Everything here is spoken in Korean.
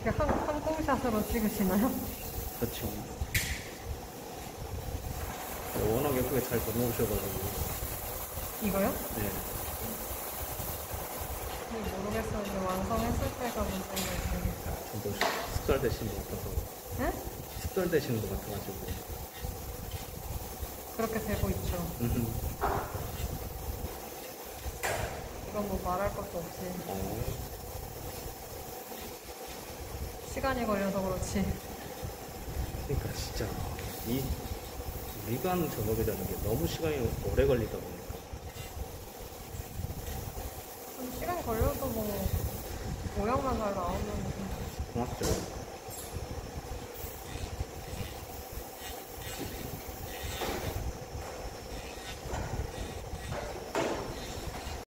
이게 한, 항공샷으로 찍으시나요? 그렇죠. 워낙 예쁘게 잘 넘어오셔가지고. 이거요? 네. 잘 모르겠어요. 이제 완성했을 때가 문제인 좀더 숙달되신 것 같아서. 네? 숙달되시는 것 같아가지고. 그렇게 되고 있죠. 음. 이건 뭐 말할 것도 없이. 어. 시간이 걸려서 그렇지. 그러니까 진짜 이 미간 작업이라는 게 너무 시간이 오래 걸리다 보니까 좀 시간 걸려도 뭐, 모양만 잘 나오면 고맙죠.